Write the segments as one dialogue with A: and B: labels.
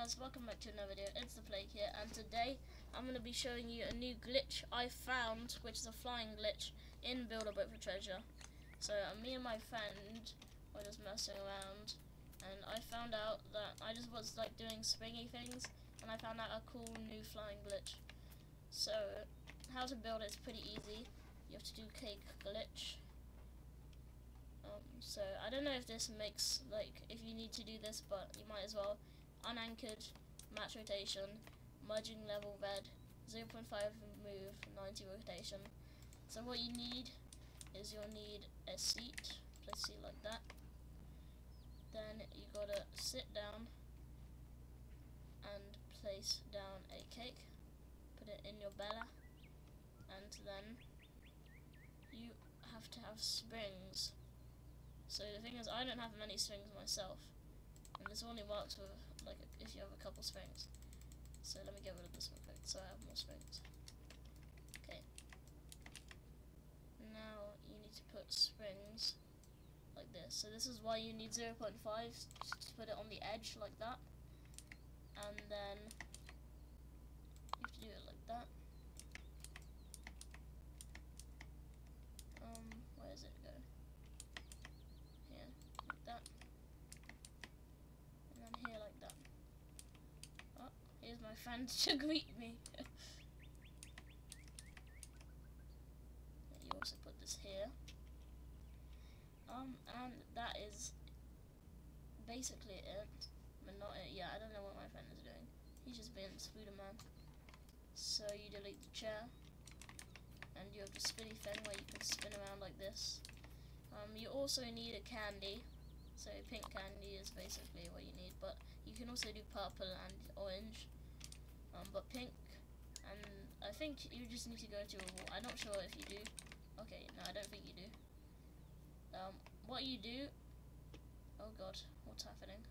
A: guys, welcome back to another video, it's the Plague here, and today I'm going to be showing you a new glitch I found, which is a flying glitch, in Build a Boat for Treasure. So, uh, me and my friend were just messing around, and I found out that I just was like doing springy things, and I found out a cool new flying glitch. So, how to build it is pretty easy, you have to do cake glitch, um, so I don't know if this makes like if you need to do this, but you might as well unanchored, match rotation, merging level red, 0.5 move, 90 rotation. So what you need is you'll need a seat, place seat like that. Then you gotta sit down and place down a cake, put it in your bella, and then you have to have springs. So the thing is, I don't have many springs myself, and this only works with you have a couple springs. So let me get rid of this real quick so I have more springs. Okay. Now you need to put springs like this. So this is why you need 0.5 to put it on the edge like that. And then you have to do it like that. Um, where does it go? Here, like that and then here like that. Oh, here's my friend to greet me. you also put this here. Um, and that is basically it. But not it. Yeah, I don't know what my friend is doing. He's just being Spooderman. So you delete the chair. And you have the spinny thing where you can spin around like this. Um, you also need a candy so pink candy is basically what you need, but you can also do purple and orange. Um, but pink, and I think you just need to go to a wall. I'm not sure if you do. Okay, no, I don't think you do. Um, what you do, oh god, what's happening?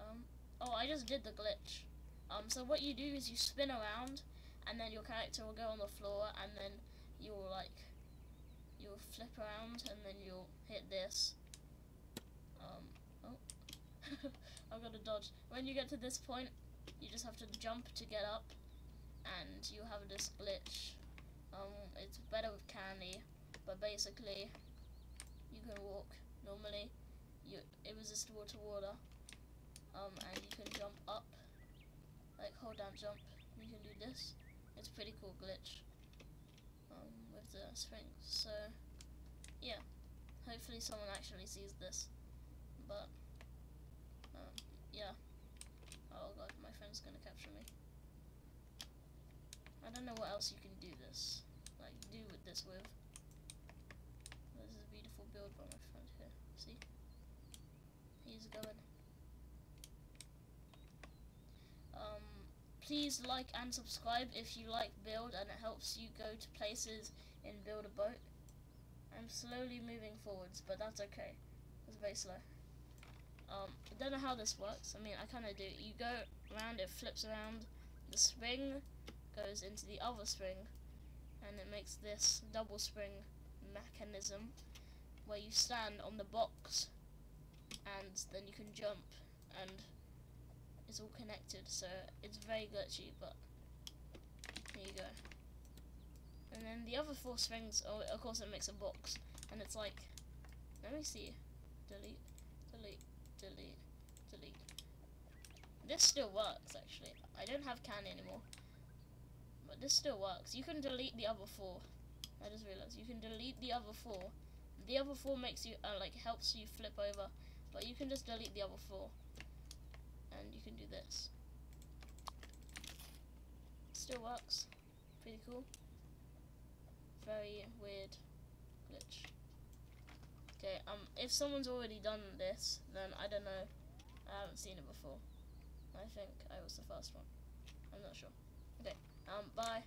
A: Um, oh, I just did the glitch. Um, so what you do is you spin around, and then your character will go on the floor, and then you'll like, you'll flip around, and then you'll hit this, um, oh, I've got to dodge. When you get to this point, you just have to jump to get up, and you have this glitch. Um, it's better with candy, but basically, you can walk normally. You irresistible to water, um, and you can jump up, like hold down jump. You can do this. It's a pretty cool glitch um, with the springs. So, yeah. Hopefully someone actually sees this but um, yeah. I don't know what else you can do this, like do with this with. This is a beautiful build by my friend here. See? He's going. Um, please like and subscribe if you like build and it helps you go to places in build a boat. I'm slowly moving forwards, but that's okay. It's very slow. Um, I don't know how this works. I mean, I kind of do. You go around, it flips around. The spring goes into the other spring, and it makes this double spring mechanism where you stand on the box, and then you can jump, and it's all connected. So it's very glitchy, but here you go. And then the other four springs, oh, of course, it makes a box, and it's like, let me see, delete, delete delete, delete. This still works, actually. I don't have can anymore. But this still works. You can delete the other four. I just realized. You can delete the other four. The other four makes you, uh, like, helps you flip over. But you can just delete the other four. And you can do this. Still works. Pretty cool. Very weird glitch. Okay, um, if someone's already done this, then I don't know. I haven't seen it before. I think I was the first one. I'm not sure. Okay, um, bye.